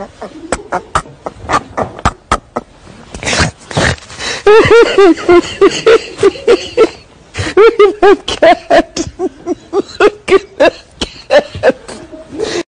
cat.